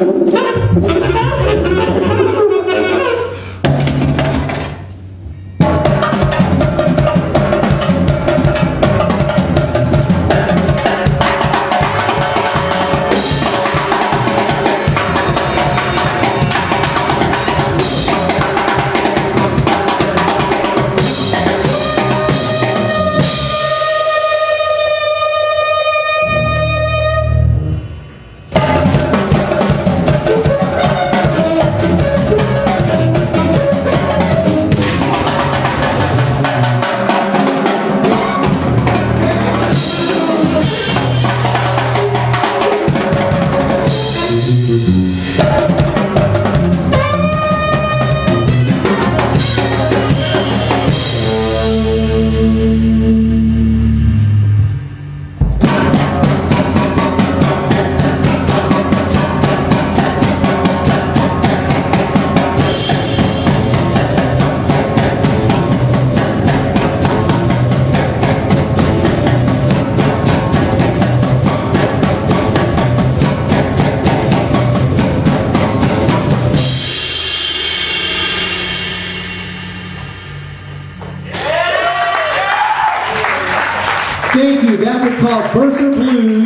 Come on. Mercer Blues.